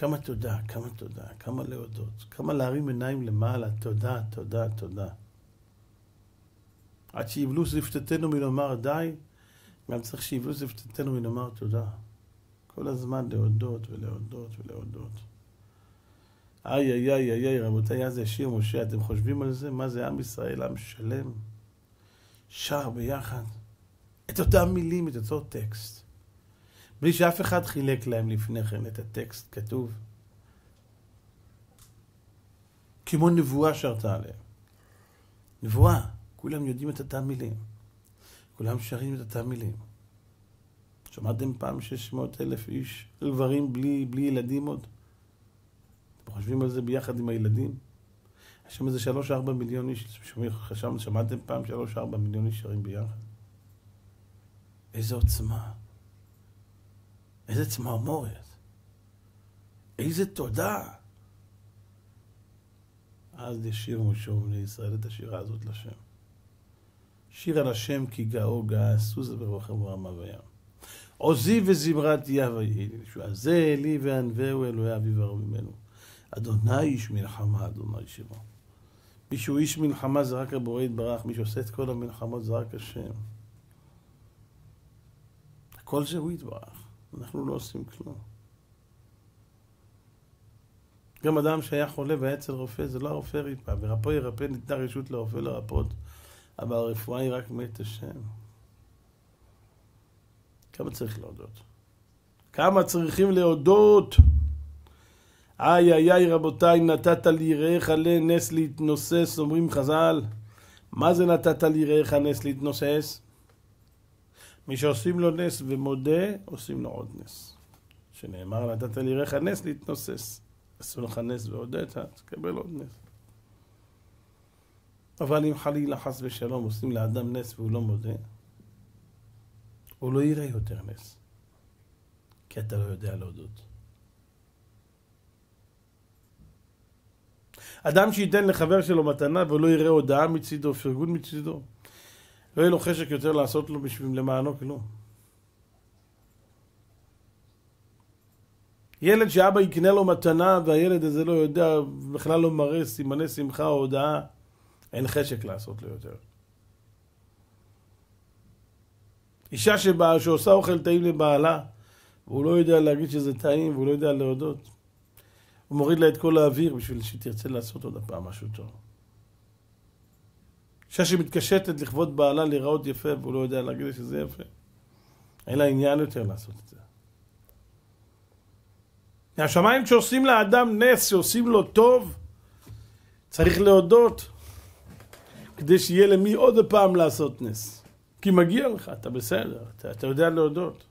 כמה תודה, כמה תודה, כמה להודות, כמה להרים עיניים למעלה, תודה, תודה, תודה. עד שיבלו שפתתנו מלומר די, גם צריך שיבלו שפתתנו מלומר תודה. כל הזמן להודות ולהודות ולהודות. איי, איי, איי, איי, איי, רבותיי, אז ישיר משה, אתם חושבים על זה? מה זה עם ישראל, עם שלם? שר ביחד. את אותם מילים, את אותו טקסט. בלי שאף אחד חילק להם לפני כן את הטקסט, כתוב. כמו נבואה שרתה עליהם. נבואה, כולם יודעים את אותם מילים. כולם שרים את אותם מילים. שמעתם פעם 600 אלף איש, גברים בלי, בלי ילדים עוד? אתם חושבים על זה ביחד עם הילדים? יש שם איזה 3-4 מיליון איש, שמעתם פעם 3-4 מיליון איש שרים ביחד? איזה עוצמה. איזה צמרמורת. איזה תודה. אז ישירו שוב בני ישראל את השירה הזאת לשם. שיר על השם כי גאו גאה, סוס ורוחם ורמה וים. עוזי וזמרת יהווה יהי לישוע. זה אלי וענווהו אלוהי אביו הרב ממנו. אדוני איש מלחמה, אדוני שמו. מי שהוא איש מלחמה זה רק הבורא יתברך, מי שעושה את כל המלחמות זה רק השם. הכל זה הוא יתברך, אנחנו לא עושים כלום. גם אדם שהיה חולה והיה אצל רופא, זה לא הרופא ריפא, ורפא ירפא ניתנה רשות לרופא לרפאות, אבל הרפואה היא רק מת השם. כמה צריך להודות? כמה צריכים להודות? איי איי איי רבותיי, נתת ליראיך לנס להתנוסס, אומרים חז"ל. מה זה נתת ליראיך נס להתנוסס? מי שעושים לו נס ומודה, עושים לו עוד נס. שנאמר, נתת ליראיך נס להתנוסס. עשו לך נס והודית, תקבל עוד נס. אבל אם חלילה חס ושלום עושים לאדם נס והוא לא מודה, הוא לא יראה יותר נס. כי אתה לא יודע להודות. אדם שייתן לחבר שלו מתנה ולא יראה הודעה מצידו, פרגון מצידו, לא יהיה לו חשק יותר לעשות לו בשביל למענו כלום. ילד שאבא יקנה לו מתנה והילד הזה לא יודע, בכלל לא מראה סימני שמחה או הודעה, אין חשק לעשות לו יותר. אישה שבא, שעושה אוכל טעים לבעלה, והוא לא יודע להגיד שזה טעים והוא לא יודע להודות. הוא מוריד לה את כל האוויר בשביל שהיא תרצה לעשות עוד הפעם משהו טוב. אישה שמתקשטת לכבוד בעלה להיראות יפה והוא לא יודע להגיד שזה יפה. אין לה עניין יותר לעשות את זה. מהשמיים שעושים לאדם נס, שעושים לו טוב, צריך להודות כדי שיהיה למי עוד פעם לעשות נס. כי מגיע לך, אתה בסדר, אתה, אתה יודע להודות.